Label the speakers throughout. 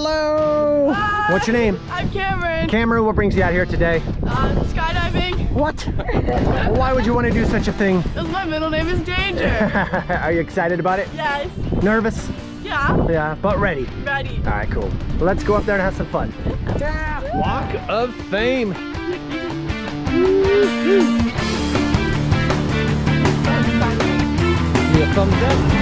Speaker 1: Hello.
Speaker 2: Hi.
Speaker 1: What's your name?
Speaker 2: I'm Cameron.
Speaker 1: Cameron, what brings you out here today?
Speaker 2: Uh, skydiving.
Speaker 1: What? Why would you want to do such a thing?
Speaker 2: Because my middle name is Danger.
Speaker 1: Are you excited about it?
Speaker 2: yes.
Speaker 1: Nervous?
Speaker 2: Yeah.
Speaker 1: Yeah, but ready.
Speaker 2: Ready.
Speaker 1: All right, cool. Let's go up there and have some fun. Walk of Fame. Give me a thumbs up.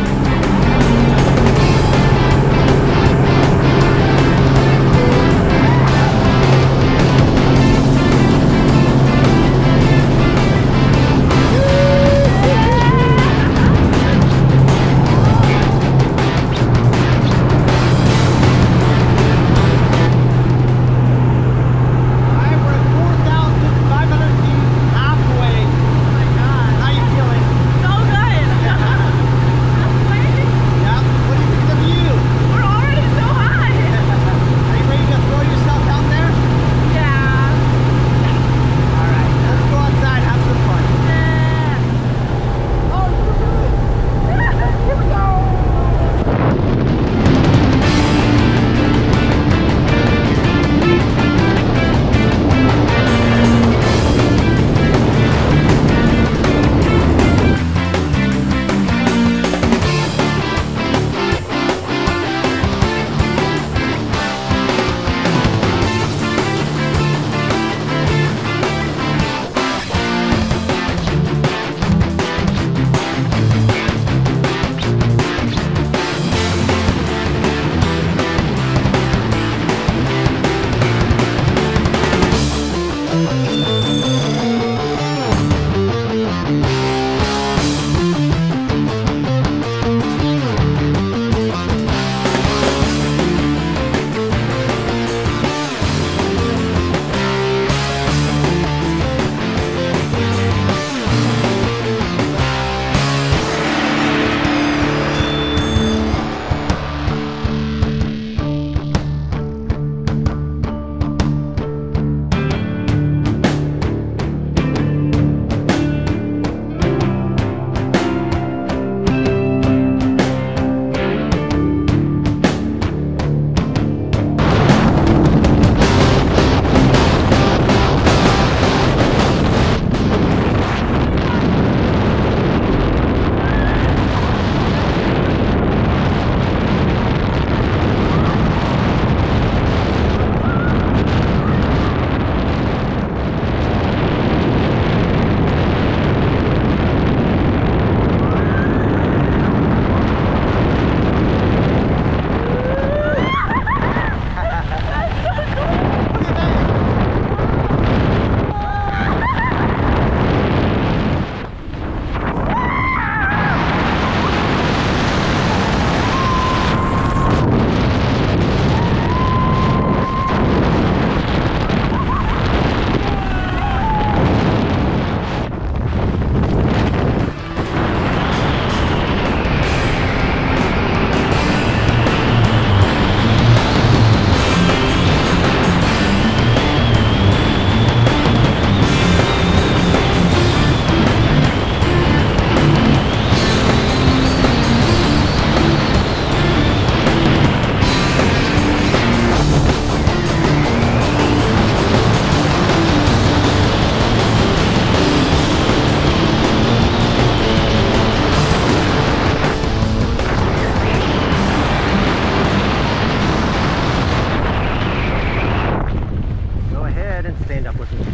Speaker 1: Ahead and stand up with me.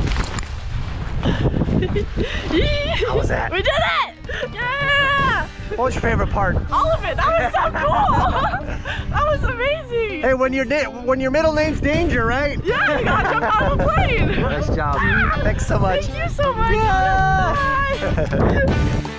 Speaker 1: How was that?
Speaker 2: We did it! Yeah!
Speaker 1: What was your favorite part?
Speaker 2: All of it. That was so cool. that was amazing.
Speaker 1: Hey, when your when your middle name's Danger, right?
Speaker 2: Yeah, you gotta jump out of a plane.
Speaker 1: Nice job. Ah! Thanks so much.
Speaker 2: Thank you so much.
Speaker 1: Yeah.
Speaker 2: Bye.